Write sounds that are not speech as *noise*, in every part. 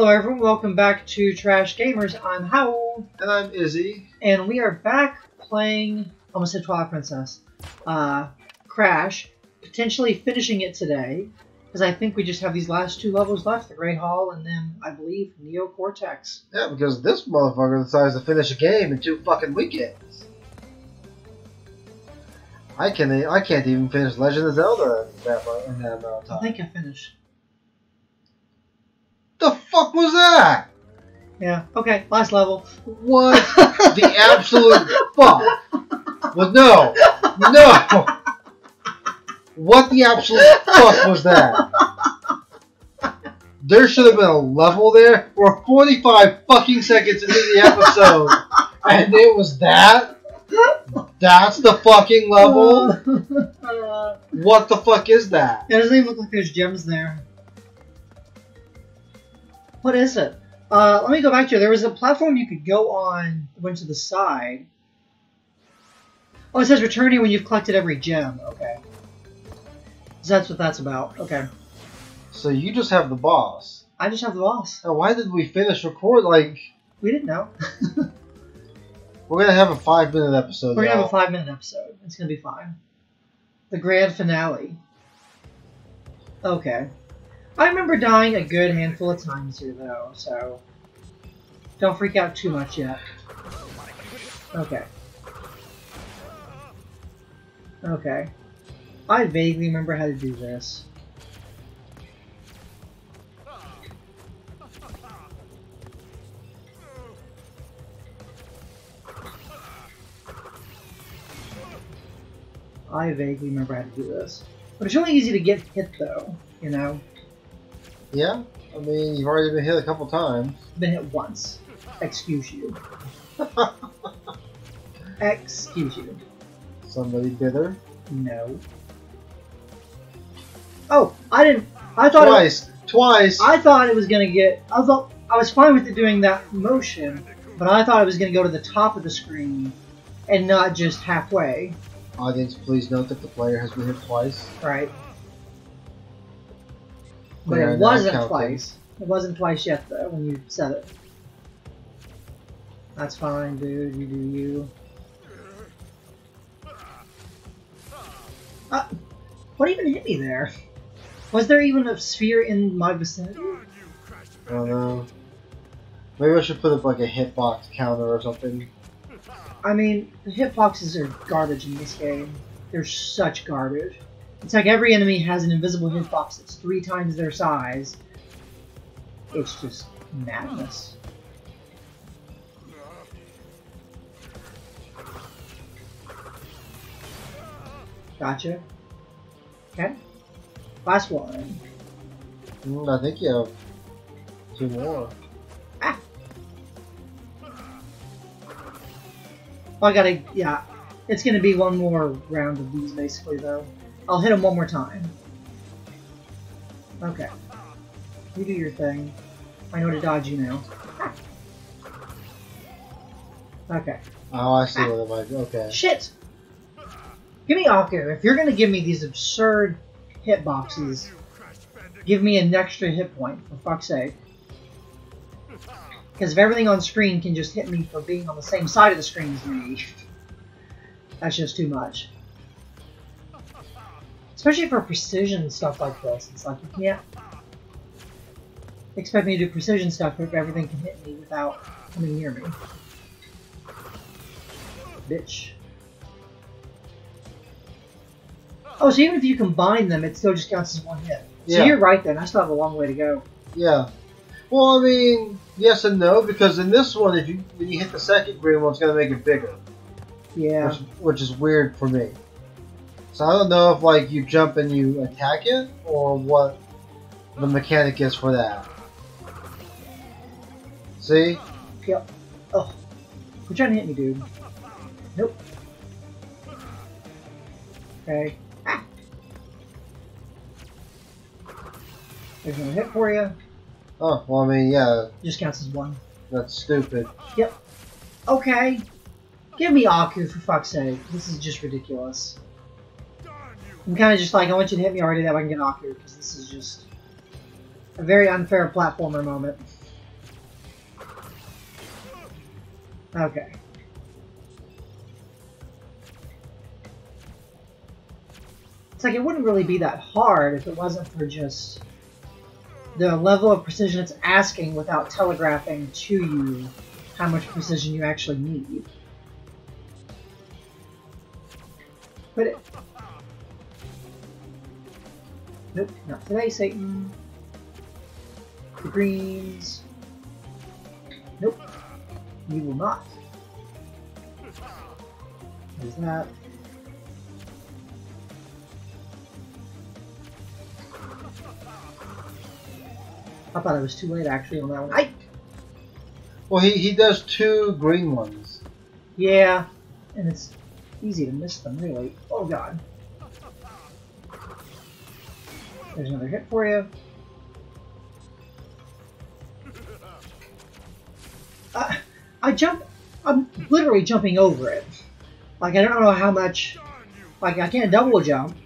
Hello everyone, welcome back to Trash Gaymers. I'm Howl, And I'm Izzy. and we are back playing, almost said Twilight Princess, uh, Crash, potentially finishing it today, because I think we just have these last two levels left, the Great Hall and then, I believe, Neo Cortex. Yeah, because this motherfucker decides to finish a game in two fucking weekends. I can I can't even finish Legend of Zelda in that, in that amount of I think I finished. The fuck was that? Yeah, okay, last level. What the absolute fuck? Well, no, no. What the absolute fuck was that? There should have been a level there. We're 45 fucking seconds into the episode, and it was that. That's the fucking level. *laughs* What the fuck is that? It doesn't even look like there's gems there. What is it? Uh, let me go back to it. There was a platform you could go on that went to the side. Oh, it says return here when you've collected every gem. Okay. So that's what that's about. Okay. So you just have the boss. I just have the boss. Now, why did we finish record? Like, We didn't know. *laughs* we're gonna have a five minute episode. We're gonna have a five minute episode. It's gonna be fine. The grand finale. Okay. I remember dying a good handful of times here though, so don't freak out too much yet. Okay. Okay. I vaguely remember how to do this. I vaguely remember how to do this. But it's really easy to get hit though, you know? Yeah, I mean, you've already been hit a couple times. Been hit once. Excuse you. *laughs* Excuse you. Somebody bitter. No. Oh, I didn't. I thought. It, Twice, twice. I thought it was gonna get. I thought I was fine with it doing that motion, but I thought it was gonna go to the top of the screen, and not just halfway. Audience, please note that the player has been hit twice. Right. But it wasn't twice. It wasn't twice yet though when you said it. That's fine, dude. You do you. Uh, what even hit me there? Was there even a sphere in my vicinity? I don't know. Maybe I should put up like a hitbox counter or something. I mean, the hitboxes are garbage in this game. They're such garbage. It's like every enemy has an invisible hitbox that's three times their size. It's just madness. Gotcha. Okay. Last one. Mm, I think you have two more. Oh, I gotta, yeah. It's gonna be one more round of these, basically, though. I'll hit him one more time. Okay. You do your thing. I know to dodge you now. Okay. Oh, I see what it might be. Okay. Shit! Give me Aku. If you're gonna give me these absurd hitboxes, give me an extra hit point, for fuck's sake. Because if everything on screen can just hit me for being on the same side of the screen as me, *laughs* that's just too much. Especially for precision stuff like this. It's like you can't expect me to do precision stuff if everything can hit me without coming near me. Bitch. Oh, so even if you combine them, it still just counts as one hit. So Yeah. you're right then. I still have a long way to go. Yeah. Well, I mean, yes and no, because in this one, if you when you hit the second green one, it's gonna make it bigger, Yeah. which, which is weird for me. So I don't know if like you jump and you attack it, or what the mechanic is for that. See? Yep. Oh, you're trying to hit me, dude. Nope. Okay. Ah. There's no hit for you. Oh, well, I mean, yeah, Just counts as one. that's stupid. Yep. Okay. Give me Aku for fuck's sake. This is just ridiculous. I'm kind of just like, I want you to hit me already, that way I can get off here, because this is just a very unfair platformer moment. Okay. It's like it wouldn't really be that hard if it wasn't for just the level of precision it's asking without telegraphing to you how much precision you actually need. But Nope, not today, Satan. The greens. Nope. You will not. There's that. I thought it was too late actually on that one. I Well, he, he does two green ones. yeah, and it's easy to miss them really. Oh god. There's another hit for you. I, I jump. I'm literally jumping over it. Like I don't know how much. Like I can't double jump.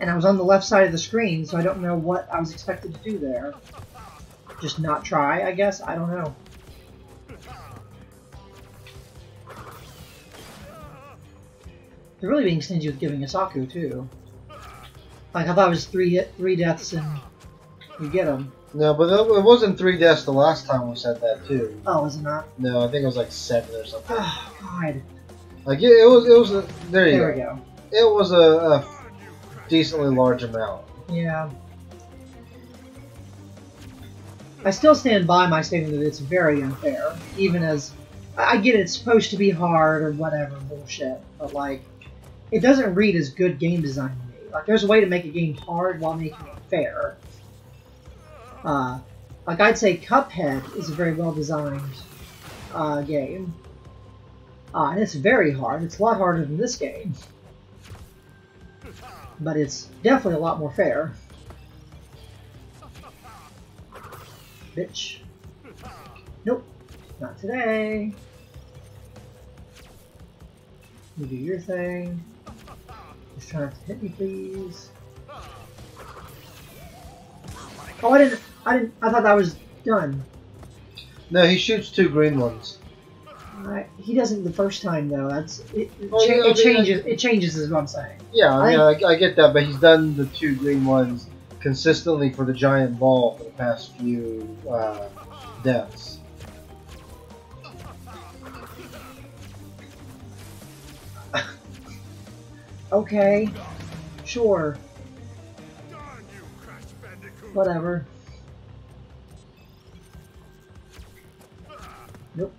And I was on the left side of the screen, so I don't know what I was expected to do there. Just not try, I guess. I don't know. They're really being stingy with giving us Aku too. Like I thought it was three hit, three deaths and you get them. No, but it wasn't three deaths the last time we said that too. Oh, was it not? No, I think it was like seven or something. Oh God. Like it, it was, it was. A, there you There go. we go. It was a, a decently large amount. Yeah. I still stand by my statement that it's very unfair, even as I get it's supposed to be hard or whatever bullshit, but like it doesn't read as good game design. Like there's a way to make a game hard while making it fair. Uh, like I'd say Cuphead is a very well designed uh, game. Uh, and it's very hard. It's a lot harder than this game. But it's definitely a lot more fair. Bitch. Nope. Not today. You do your thing. Just try not to hit me, please. Oh, I didn't. I didn't. I thought that was done. No, he shoots two green ones. I, he doesn't the first time though. That's it. It, Well, cha- yeah, it mean, changes. It changes is what I'm saying. Yeah, I mean, I, I get that, but he's done the two green ones consistently for the giant ball for the past few uh, deaths. *laughs* Okay. Sure. Whatever. Nope.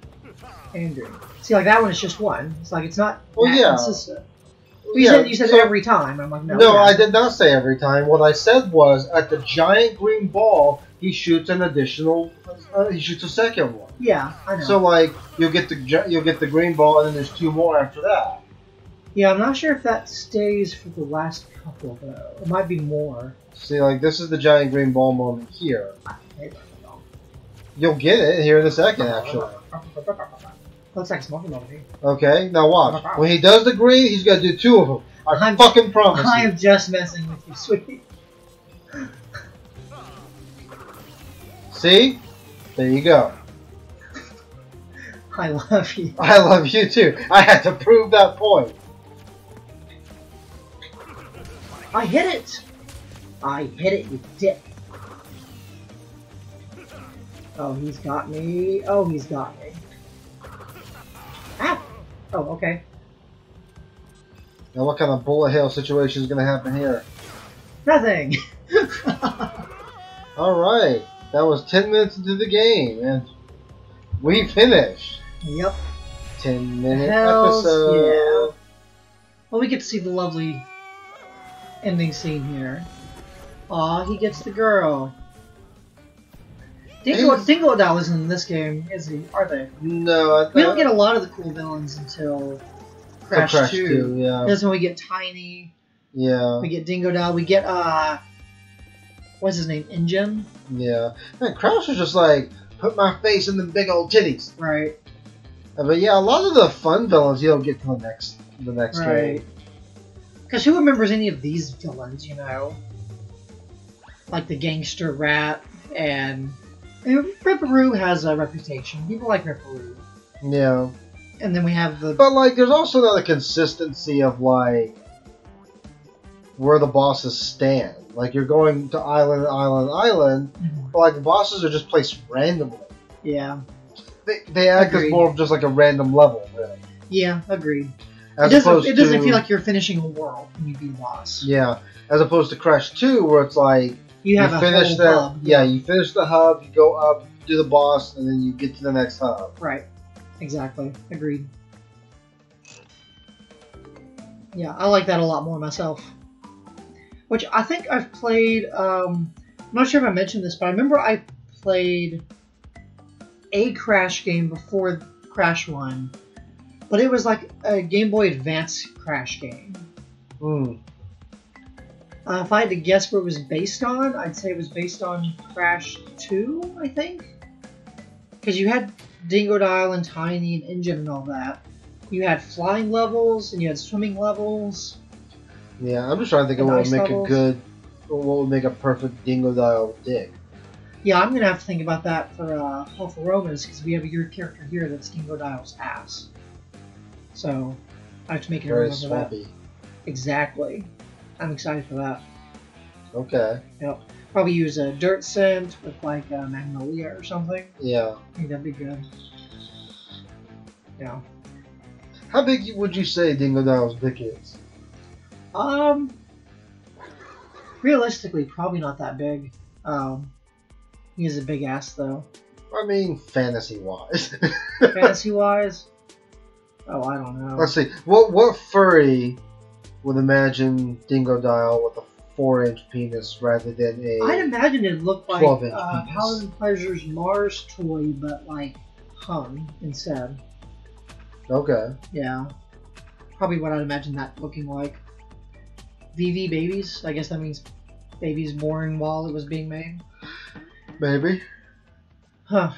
Angry. See, like that one is just one. It's like it's not Well, yeah. consistent. You Yeah, said you said so- every time. I'm like no. No, it I did not say every time. What I said was at the giant green ball, he shoots an additional. Uh, he shoots a second one. Yeah, I know. So like you'll get the you'll get the green ball, and then there's two more after that. Yeah, I'm not sure if that stays for the last couple though. It might be more. See, like this is the giant green ball moment here. You'll get it here in a second, actually. Looks like smoking movie. Okay, now watch. When he does the green, he's gonna do two of them. I I'm- fucking promise *laughs* I am just messing with you, sweetie. See? There you go. *laughs* I love you. I love you too. I had to prove that point. I hit it! I hit it, you dick. Oh, he's got me. Oh, he's got me. Ah! Oh, okay. Now, what kind of bullet hell situation is gonna happen here? Nothing! *laughs* All right, that was ten minutes into the game, and we finished. yep. Ten minute Hells episode. Well, we get to see the lovely ending scene here. Aw, he gets the girl. Dingo, Dingodile isn't in this game, is he? Are they? No, I We don't get a lot of the cool villains until Crash, Crash 2. 2, yeah. That's when we get Tiny, Yeah, we get Dingodile, we get, uh, what's his name? N. Gin? yeah. Man, Crash was just like, put my face in the big old titties. Right, Uh, But yeah, a lot of the fun villains you don't get till the next the next right. game. Because who remembers any of these villains, you know? Like the gangster rat and. I mean, Ripper Roo has a reputation. People like Ripper Roo. Yeah. and then we have the But like, there's also not a consistency of like where the bosses stand. Like you're going to island, island, island, mm-hmm. but like the bosses are just placed randomly. yeah, They, they act Agreed. as more of just like a random level, really. yeah, agreed. As it doesn't it doesn't to, feel like you're finishing a world when you beat boss. yeah, as opposed to Crash Two, where it's like You have a finish whole the hub. yeah, you finish the hub, you go up, do the boss, and then you get to the next hub. Right. Exactly. Agreed. Yeah, I like that a lot more myself. Which I think I've played. Um, I'm not sure if I mentioned this, but I remember I played a Crash game before Crash One, but it was like a Game Boy Advance Crash game. Hmm. Uh, if I had to guess what it was based on, I'd say it was based on Crash 2, I think. Because you had Dingodile and Tiny and N. Gin and all that. You had flying levels and you had swimming levels. Yeah, I'm just trying to think of what would make levels. a good, what would make a perfect Dingodile dig. Yeah, I'm going to have to think about that for uh, Hall for Romans because we have your character here that's Dingodile's ass. So, I have to make it Very remember that. swampy. Exactly. I'm excited for that. Okay. Yep. Probably use a dirt scent with like a magnolia or something. Yeah. I think that'd be good. Yeah. How big would you say Dingodile's dick is? Um. Realistically, probably not that big. Um, he has a big ass though. I mean, fantasy wise. *laughs* Fantasy wise, oh, I don't know. Let's see. What what furry would imagine Dingodile with a four inch penis rather than a I'd imagine it looked like 12 inch uh, penis. Paladin Pleasure's Mars toy, but like hung instead. Okay. Yeah, probably what I'd imagine that looking like. VV babies. I guess that means babies born while it was being made. Maybe. Huh.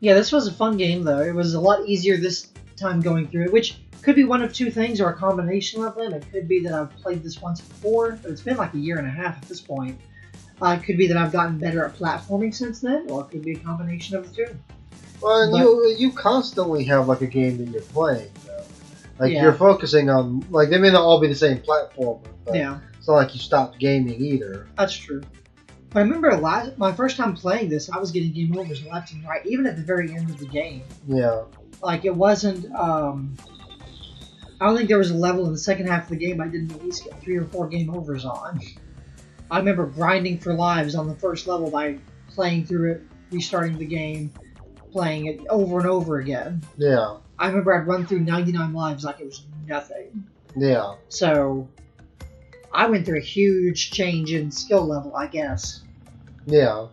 Yeah, this was a fun game though. It was a lot easier this time going through it, which could be one of two things or a combination of them. It could be that I've played this once before, but it's been like a year and a half at this point. Uh, it could be that I've gotten better at platforming since then, or it could be a combination of the two. Well, and But- you you constantly have like a game that you're playing. Though. Like Yeah. you're focusing on like they may not all be the same platformer, but Yeah, it's not like you stopped gaming either. that's true. But I remember last, my first time playing this, I was getting game overs left and right, even at the very end of the game. Yeah. Like it wasn't. Um, I don't think there was a level in the second half of the game I didn't at least get three or four game overs on. I remember grinding for lives on the first level by playing through it, restarting the game, playing it over and over again. Yeah. I remember I'd run through 99 lives like it was nothing. Yeah. So I went through a huge change in skill level, I guess. Yeah.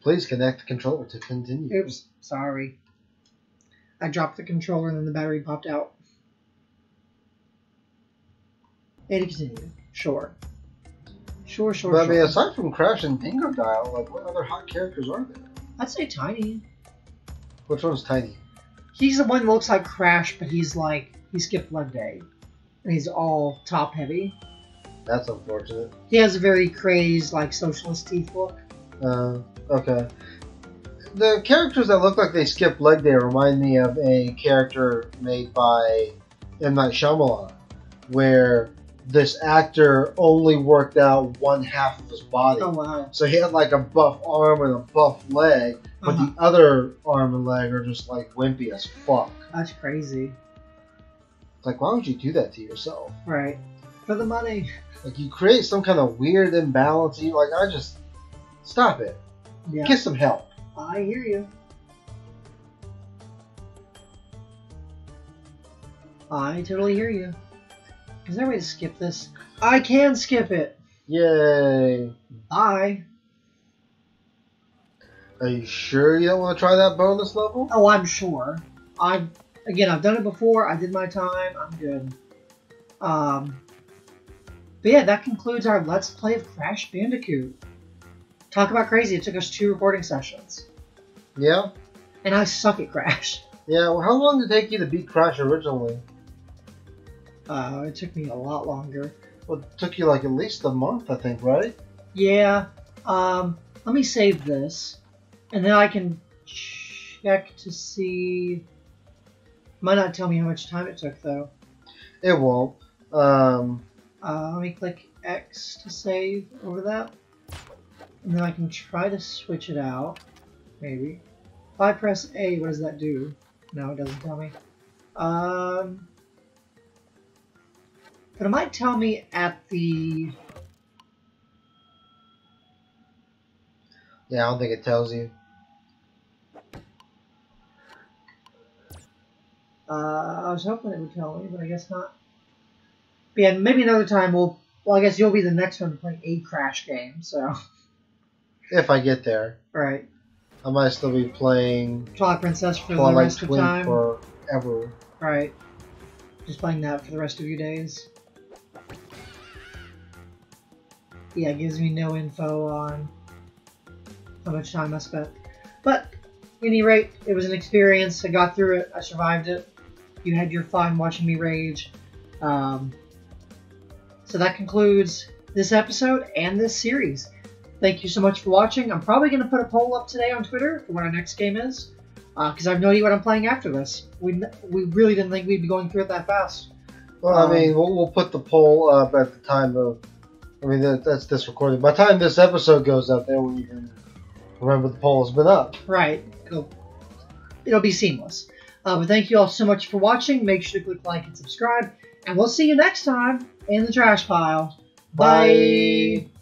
Please connect the controller to continue. Oops, sorry. I dropped the controller and then the battery popped out. And continue. Sure. Sure, sure, But I mean, aside from Crash and Dingo Dial, like what other hot characters are there? I'd say Tiny. Which one's Tiny? He's the one that looks like Crash, but he's like, he skipped leg day. And he's all top heavy. That's unfortunate. He has a very crazed, like, socialist teeth look. Uh, okay. The characters that look like they skipped leg day remind me of a character made by M. Night Shyamalan, where this actor only worked out one half of his body. Oh, wow. So he had like a buff arm and a buff leg, but Uh-huh. the other arm and leg are just like wimpy as fuck. That's crazy. It's like, why would you do that to yourself? Right. For the money. Like, you create some kind of weird imbalance. You like, I just stop it. Yeah. Get some help. I hear you. I totally hear you. Is there a way to skip this? I can skip it. Yay! Bye. Are you sure you don't want to try that bonus level? Oh, I'm sure. I again, I've done it before. I did my time. I'm good. Um, but yeah, that concludes our Let's Play of Crash Bandicoot. Talk about crazy. It took us two recording sessions, Yeah. and I suck at Crash. Yeah. Well, how long did it take you to beat Crash originally? Uh, it took me a lot longer. Well, it took you like at least a month, I think, right? Yeah. Um, let me save this, and then I can. check to see. Might not tell me how much time it took though. It won't. Um, Uh, let me click X to save over that. And then I can try to switch it out. Maybe. If I press A, what does that do? No, it doesn't tell me. Um, but it might tell me at the. yeah, I don't think it tells you. Uh, I was hoping it would tell me, but I guess not. But yeah, maybe another time we'll. Well, I guess you'll be the next one to play a Crash game, so. *laughs* If I get there, Right. I might still be playing Twilight Princess for the Twilight rest of time. forever. Right. Just playing that for the rest of your days. Yeah, it gives me no info on how much time I spent. But, at any rate, it was an experience. I got through it. I survived it. You had your fun watching me rage. Um, so that concludes this episode and this series. Thank you so much for watching. I'm probably going to put a poll up today on Twitter for what our next game is because I have no idea what I'm playing after this. We we really didn't think we'd be going through it that fast. Well, Um, I mean, we'll, we'll put the poll up at the time of. I mean, that, that's this recording. By the time this episode goes up, they will even remember the poll has been up. Right. It'll it'll be seamless. Uh, but thank you all so much for watching. Make sure to click like and subscribe, and we'll see you next time in the trash pile. Bye. Bye.